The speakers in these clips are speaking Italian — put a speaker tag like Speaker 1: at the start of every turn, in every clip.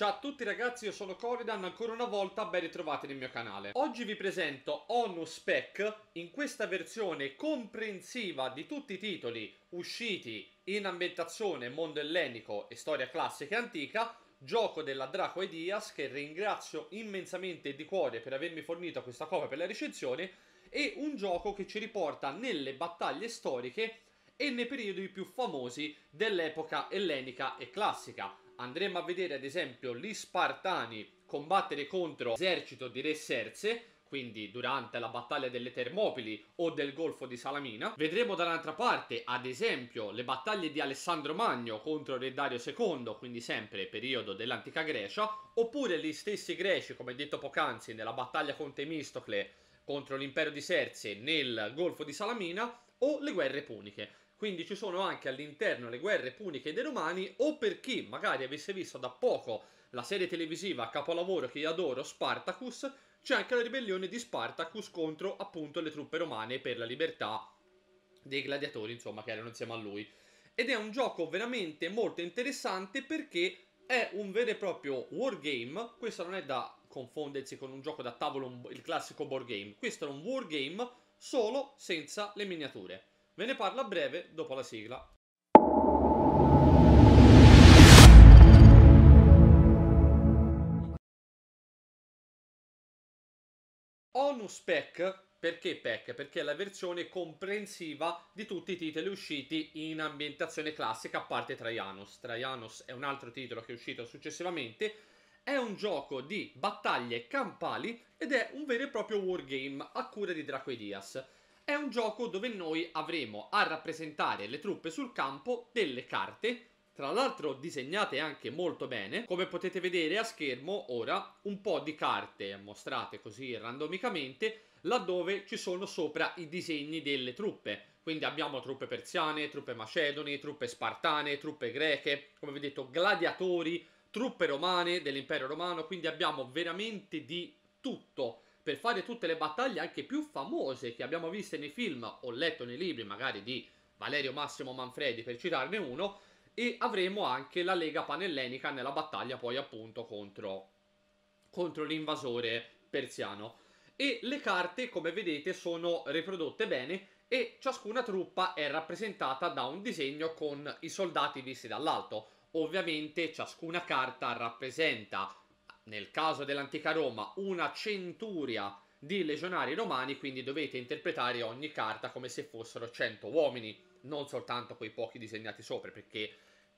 Speaker 1: Ciao a tutti ragazzi, io sono Coridan, ancora una volta ben ritrovati nel mio canale. Oggi vi presento ONU Spec in questa versione comprensiva di tutti i titoli usciti in ambientazione mondo ellenico e storia classica e antica, gioco della Draco Ideas che ringrazio immensamente di cuore per avermi fornito questa copia per la recensione e un gioco che ci riporta nelle battaglie storiche e nei periodi più famosi dell'epoca ellenica e classica andremo a vedere ad esempio gli Spartani combattere contro l'esercito di Re Serse, quindi durante la battaglia delle Termopili o del Golfo di Salamina. Vedremo dall'altra parte, ad esempio, le battaglie di Alessandro Magno contro Re Dario II, quindi sempre periodo dell'antica Grecia, oppure gli stessi greci, come detto poc'anzi, nella battaglia con Temistocle contro l'impero di Serse nel Golfo di Salamina, o le guerre puniche. Quindi ci sono anche all'interno le guerre puniche dei romani o per chi magari avesse visto da poco la serie televisiva capolavoro che io adoro, Spartacus, c'è anche la ribellione di Spartacus contro appunto le truppe romane per la libertà dei gladiatori, insomma, che erano insieme a lui. Ed è un gioco veramente molto interessante perché è un vero e proprio wargame. Questo non è da confondersi con un gioco da tavolo, il classico board game. Questo è un wargame solo senza le miniature. Ve ne parlo a breve dopo la sigla. ONU Spec perché PEC? Perché è la versione comprensiva di tutti i titoli usciti in ambientazione classica a parte Traianus. Traianus è un altro titolo che è uscito successivamente. È un gioco di battaglie campali ed è un vero e proprio wargame a cura di Draco Dias. È un gioco dove noi avremo a rappresentare le truppe sul campo delle carte, tra l'altro disegnate anche molto bene. Come potete vedere a schermo ora un po' di carte mostrate così randomicamente, laddove ci sono sopra i disegni delle truppe. Quindi abbiamo truppe persiane, truppe macedoni, truppe spartane, truppe greche, come vi detto gladiatori, truppe romane dell'impero romano, quindi abbiamo veramente di tutto per fare tutte le battaglie anche più famose che abbiamo visto nei film o letto nei libri magari di Valerio Massimo Manfredi per citarne uno e avremo anche la Lega Panellenica nella battaglia poi appunto contro, contro l'invasore persiano. E le carte come vedete sono riprodotte bene e ciascuna truppa è rappresentata da un disegno con i soldati visti dall'alto. Ovviamente ciascuna carta rappresenta nel caso dell'antica Roma, una centuria di legionari romani, quindi dovete interpretare ogni carta come se fossero 100 uomini, non soltanto quei pochi disegnati sopra, perché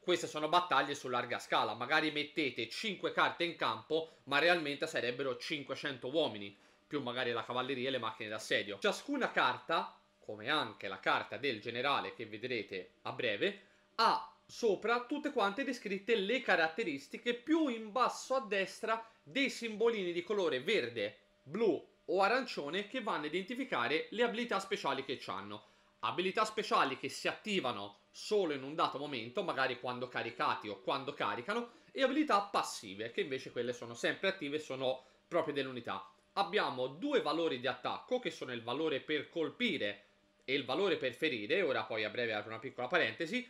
Speaker 1: queste sono battaglie su larga scala, magari mettete 5 carte in campo, ma realmente sarebbero 500 uomini, più magari la cavalleria e le macchine d'assedio. Ciascuna carta, come anche la carta del generale che vedrete a breve, ha sopra tutte quante descritte le caratteristiche più in basso a destra dei simbolini di colore verde, blu o arancione che vanno a identificare le abilità speciali che hanno. Abilità speciali che si attivano solo in un dato momento, magari quando caricati o quando caricano, e abilità passive, che invece quelle sono sempre attive e sono proprie dell'unità. Abbiamo due valori di attacco, che sono il valore per colpire e il valore per ferire, ora poi a breve apro una piccola parentesi,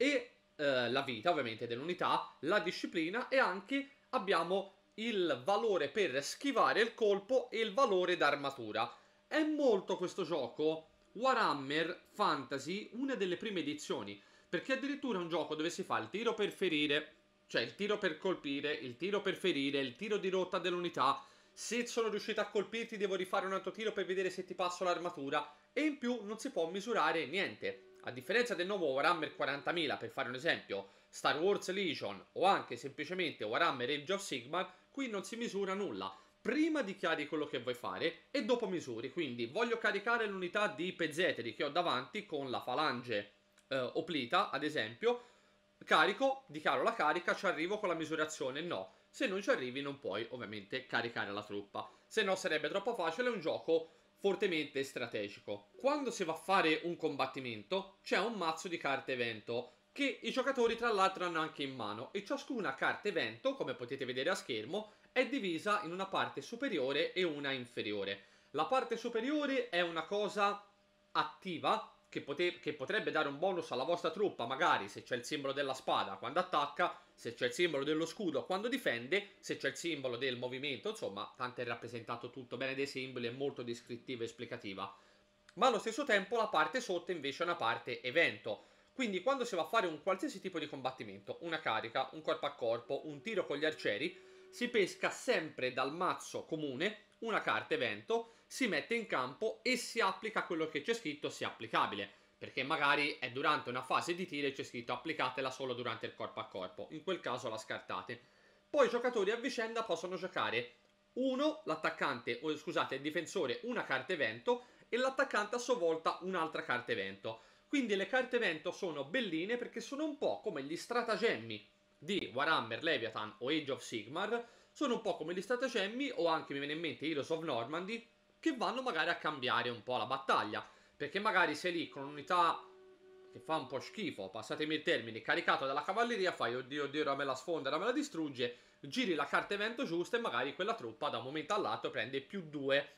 Speaker 1: e eh, la vita ovviamente dell'unità, la disciplina e anche abbiamo il valore per schivare il colpo e il valore d'armatura. È molto questo gioco Warhammer Fantasy, una delle prime edizioni, perché addirittura è un gioco dove si fa il tiro per ferire, cioè il tiro per colpire, il tiro per ferire, il tiro di rotta dell'unità, se sono riuscito a colpirti devo rifare un altro tiro per vedere se ti passo l'armatura e in più non si può misurare niente. A differenza del nuovo Warhammer 40.000, per fare un esempio, Star Wars Legion o anche semplicemente Warhammer Age of Sigmar, qui non si misura nulla. Prima dichiari quello che vuoi fare e dopo misuri. Quindi voglio caricare l'unità di pezzeteri che ho davanti con la falange eh, oplita, ad esempio. Carico, dichiaro la carica, ci arrivo con la misurazione. No, se non ci arrivi non puoi ovviamente caricare la truppa. Se no sarebbe troppo facile, è un gioco fortemente strategico. Quando si va a fare un combattimento c'è un mazzo di carte evento che i giocatori tra l'altro hanno anche in mano e ciascuna carta evento, come potete vedere a schermo, è divisa in una parte superiore e una inferiore. La parte superiore è una cosa attiva che, pote- che, potrebbe dare un bonus alla vostra truppa, magari se c'è il simbolo della spada quando attacca, se c'è il simbolo dello scudo quando difende, se c'è il simbolo del movimento, insomma, tanto è rappresentato tutto bene dei simboli, è molto descrittiva e esplicativa. Ma allo stesso tempo la parte sotto invece è una parte evento. Quindi quando si va a fare un qualsiasi tipo di combattimento, una carica, un corpo a corpo, un tiro con gli arcieri, si pesca sempre dal mazzo comune una carta evento, si mette in campo e si applica quello che c'è scritto sia applicabile. Perché magari è durante una fase di tiro e c'è scritto applicatela solo durante il corpo a corpo. In quel caso la scartate. Poi i giocatori a vicenda possono giocare uno, l'attaccante, o scusate, il difensore, una carta evento e l'attaccante a sua volta un'altra carta evento. Quindi le carte evento sono belline perché sono un po' come gli stratagemmi di Warhammer, Leviathan o Age of Sigmar, sono un po' come gli stratagemmi o anche mi viene in mente Heroes of Normandy che vanno magari a cambiare un po' la battaglia. Perché magari sei lì con un'unità che fa un po' schifo, passatemi i termini, caricato dalla cavalleria, fai oddio oddio, ora me la sfonda, ora me la distrugge, giri la carta evento giusta e magari quella truppa da un momento all'altro prende più 2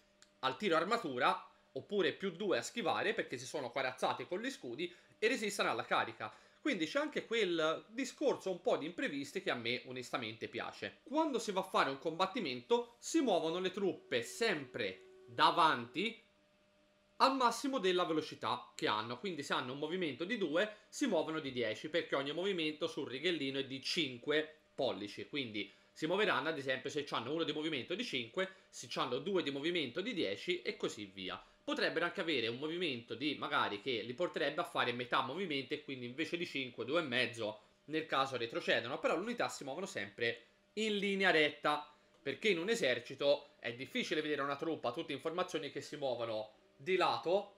Speaker 1: al tiro armatura oppure più 2 a schivare perché si sono corazzati con gli scudi e resistono alla carica. Quindi c'è anche quel discorso un po' di imprevisti che a me onestamente piace. Quando si va a fare un combattimento si muovono le truppe sempre davanti al massimo della velocità che hanno. Quindi se hanno un movimento di 2 si muovono di 10 perché ogni movimento sul righellino è di 5 pollici. Quindi si muoveranno ad esempio se hanno uno di movimento di 5, se hanno due di movimento di 10 e così via potrebbero anche avere un movimento di magari che li porterebbe a fare metà movimento e quindi invece di 5, 2,5 nel caso retrocedono, però unità si muovono sempre in linea retta, perché in un esercito è difficile vedere una truppa, tutte informazioni che si muovono di lato,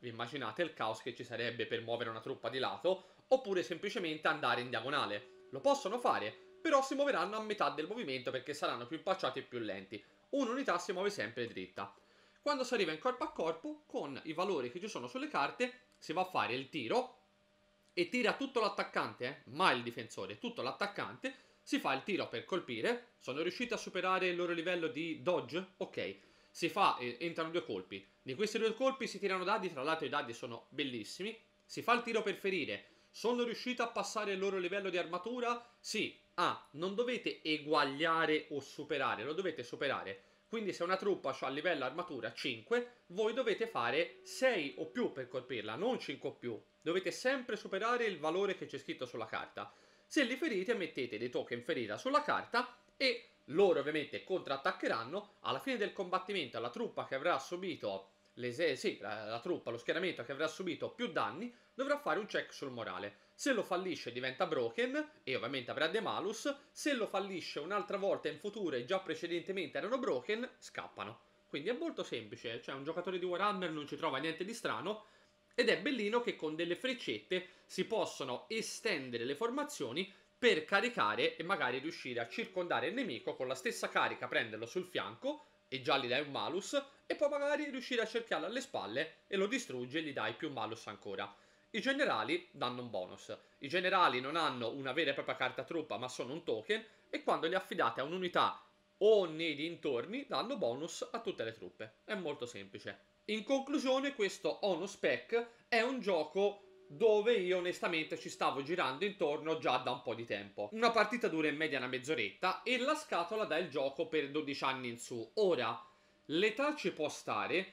Speaker 1: vi immaginate il caos che ci sarebbe per muovere una truppa di lato, oppure semplicemente andare in diagonale. Lo possono fare, però si muoveranno a metà del movimento perché saranno più impacciati e più lenti. Un'unità si muove sempre dritta. Quando si arriva in corpo a corpo, con i valori che ci sono sulle carte, si va a fare il tiro e tira tutto l'attaccante, eh? mai il difensore, tutto l'attaccante, si fa il tiro per colpire, sono riusciti a superare il loro livello di dodge, ok, si fa, eh, entrano due colpi, di questi due colpi si tirano dadi, tra l'altro i dadi sono bellissimi, si fa il tiro per ferire, sono riuscito a passare il loro livello di armatura? Sì, ah, non dovete eguagliare o superare, lo dovete superare. Quindi se una truppa ha a livello armatura 5, voi dovete fare 6 o più per colpirla, non 5 o più. Dovete sempre superare il valore che c'è scritto sulla carta. Se li ferite mettete dei token ferita sulla carta e loro ovviamente contrattaccheranno. Alla fine del combattimento la truppa che avrà subito sì, la, la truppa, lo schieramento che avrà subito più danni, dovrà fare un check sul morale. Se lo fallisce diventa broken e ovviamente avrà dei malus. Se lo fallisce un'altra volta in futuro e già precedentemente erano broken, scappano. Quindi è molto semplice, cioè un giocatore di Warhammer non ci trova niente di strano ed è bellino che con delle freccette si possono estendere le formazioni per caricare e magari riuscire a circondare il nemico con la stessa carica, prenderlo sul fianco e già gli dai un malus e poi magari riuscire a cercarlo alle spalle e lo distrugge e gli dai più malus ancora. I generali danno un bonus. I generali non hanno una vera e propria carta truppa, ma sono un token, e quando li affidate a un'unità o nei dintorni, danno bonus a tutte le truppe. È molto semplice. In conclusione, questo Ono Spec è un gioco dove io onestamente ci stavo girando intorno già da un po' di tempo. Una partita dura in media una mezz'oretta e la scatola dà il gioco per 12 anni in su. Ora, l'età ci può stare,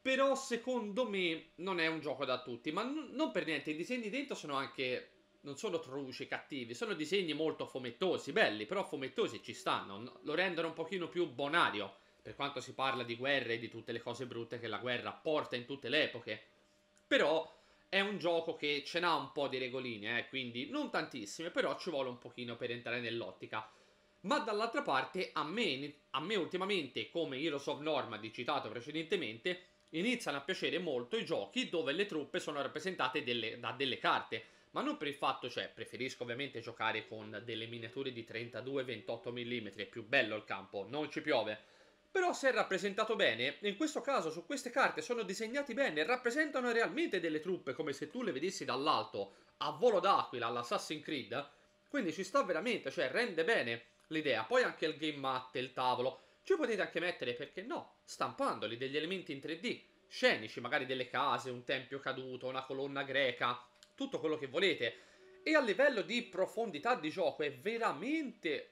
Speaker 1: però secondo me non è un gioco da tutti, ma non per niente, i disegni dentro sono anche non sono truci, cattivi, sono disegni molto fumettosi, belli, però fumettosi ci stanno, lo rendono un pochino più bonario, per quanto si parla di guerre e di tutte le cose brutte che la guerra porta in tutte le epoche. Però è un gioco che ce n'ha un po' di regoline, eh, quindi non tantissime, però ci vuole un pochino per entrare nell'ottica. Ma dall'altra parte, a me, a me ultimamente, come Heroes of Normandy citato precedentemente, iniziano a piacere molto i giochi dove le truppe sono rappresentate delle, da delle carte. Ma non per il fatto, cioè, preferisco ovviamente giocare con delle miniature di 32-28 mm, è più bello il campo, non ci piove. Però se è rappresentato bene, in questo caso su queste carte sono disegnati bene, rappresentano realmente delle truppe come se tu le vedessi dall'alto, a volo d'aquila all'Assassin's Creed, quindi ci sta veramente, cioè rende bene l'idea. Poi anche il game mat, il tavolo, ci potete anche mettere, perché no, stampandoli degli elementi in 3D. scenici, magari delle case, un tempio caduto, una colonna greca, tutto quello che volete. E a livello di profondità di gioco è veramente...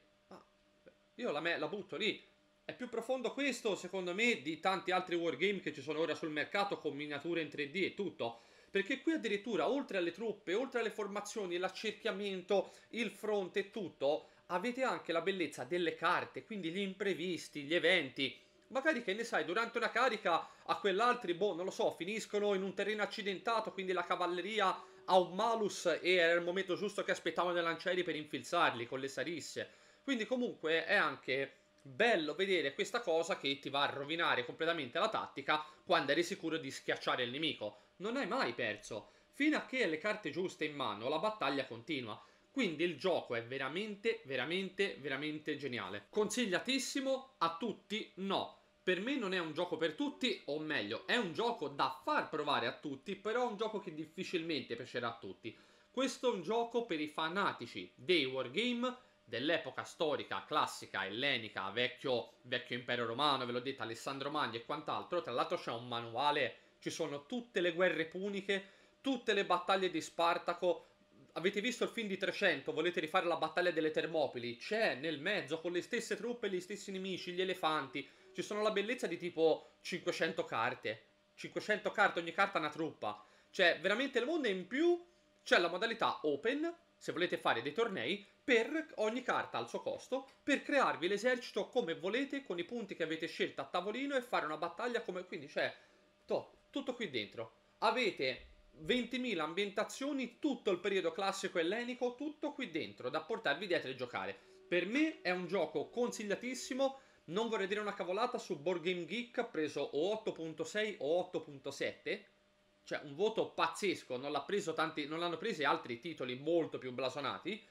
Speaker 1: io la, me, la butto lì. È più profondo questo, secondo me, di tanti altri wargame che ci sono ora sul mercato con miniature in 3D e tutto. Perché qui addirittura, oltre alle truppe, oltre alle formazioni, l'accerchiamento, il fronte e tutto, avete anche la bellezza delle carte, quindi gli imprevisti, gli eventi. Magari che ne sai, durante una carica a quell'altri, boh, non lo so, finiscono in un terreno accidentato, quindi la cavalleria ha un malus e era il momento giusto che aspettavano i lancieri per infilzarli con le sarisse. Quindi comunque è anche bello vedere questa cosa che ti va a rovinare completamente la tattica quando eri sicuro di schiacciare il nemico. Non hai mai perso. Fino a che hai le carte giuste in mano, la battaglia continua. Quindi il gioco è veramente, veramente, veramente geniale. Consigliatissimo a tutti? No. Per me non è un gioco per tutti, o meglio, è un gioco da far provare a tutti, però è un gioco che difficilmente piacerà a tutti. Questo è un gioco per i fanatici dei wargame dell'epoca storica, classica, ellenica, vecchio, vecchio impero romano, ve l'ho detto, Alessandro Magno e quant'altro. Tra l'altro c'è un manuale, ci sono tutte le guerre puniche, tutte le battaglie di Spartaco. Avete visto il film di 300? Volete rifare la battaglia delle Termopili? C'è nel mezzo con le stesse truppe, gli stessi nemici, gli elefanti. Ci sono la bellezza di tipo 500 carte. 500 carte, ogni carta una truppa. Cioè, veramente il mondo è in più. C'è la modalità open, se volete fare dei tornei, per ogni carta al suo costo, per crearvi l'esercito come volete, con i punti che avete scelto a tavolino e fare una battaglia come... Quindi c'è to, tutto qui dentro. Avete 20.000 ambientazioni, tutto il periodo classico ellenico, tutto qui dentro, da portarvi dietro e giocare. Per me è un gioco consigliatissimo, non vorrei dire una cavolata, su Board Game Geek preso o 8.6 o 8.7, cioè un voto pazzesco, non, l'ha preso tanti, non l'hanno presi altri titoli molto più blasonati,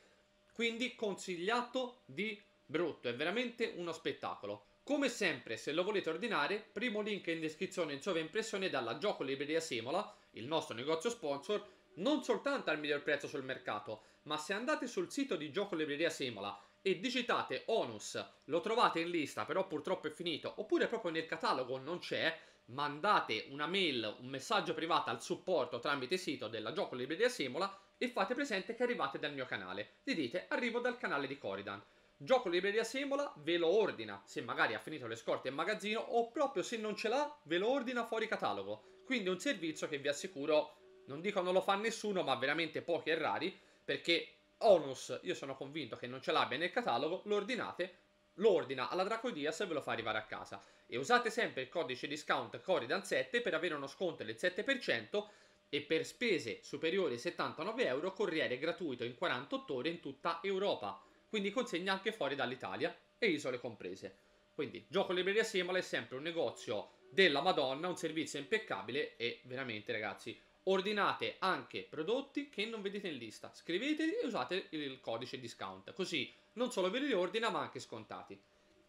Speaker 1: quindi consigliato di brutto, è veramente uno spettacolo. Come sempre, se lo volete ordinare, primo link in descrizione in sovraimpressione dalla Gioco Libreria Semola, il nostro negozio sponsor, non soltanto al miglior prezzo sul mercato, ma se andate sul sito di Gioco Libreria Semola e digitate Onus, lo trovate in lista, però purtroppo è finito, oppure proprio nel catalogo non c'è, mandate una mail, un messaggio privato al supporto tramite sito della Gioco Libreria Semola e fate presente che arrivate dal mio canale. Gli dite arrivo dal canale di Coridan. Gioco Libreria Semola ve lo ordina se magari ha finito le scorte in magazzino o proprio se non ce l'ha ve lo ordina fuori catalogo. Quindi un servizio che vi assicuro, non dico non lo fa nessuno, ma veramente pochi e rari, perché Onus, io sono convinto che non ce l'abbia nel catalogo, lo ordinate, lo ordina alla Dracodias e ve lo fa arrivare a casa. E usate sempre il codice discount Coridan7 per avere uno sconto del 7% e per spese superiori ai 79 euro corriere gratuito in 48 ore in tutta Europa. Quindi consegna anche fuori dall'Italia e isole comprese. Quindi Gioco Libreria Semola è sempre un negozio della Madonna, un servizio impeccabile e veramente ragazzi ordinate anche prodotti che non vedete in lista. Scriveteli e usate il codice discount, così non solo ve li ordina ma anche scontati.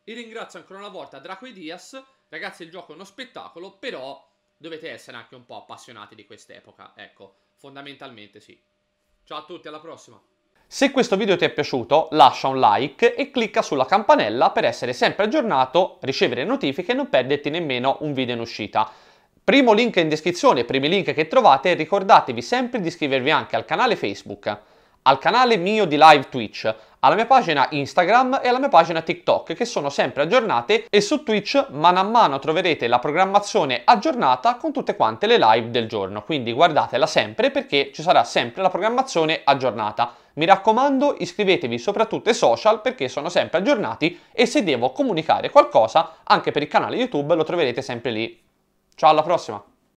Speaker 1: Vi ringrazio ancora una volta Draco e Dias, ragazzi il gioco è uno spettacolo, però dovete essere anche un po' appassionati di quest'epoca, ecco, fondamentalmente sì. Ciao a tutti, alla prossima!
Speaker 2: Se questo video ti è piaciuto lascia un like e clicca sulla campanella per essere sempre aggiornato, ricevere notifiche e non perderti nemmeno un video in uscita. Primo link in descrizione, primi link che trovate, ricordatevi sempre di iscrivervi anche al canale Facebook, al canale mio di live Twitch, alla mia pagina Instagram e alla mia pagina TikTok che sono sempre aggiornate e su Twitch mano a mano troverete la programmazione aggiornata con tutte quante le live del giorno, quindi guardatela sempre perché ci sarà sempre la programmazione aggiornata. Mi raccomando iscrivetevi soprattutto ai social perché sono sempre aggiornati e se devo comunicare qualcosa anche per il canale YouTube lo troverete sempre lì. Ciao alla prossima!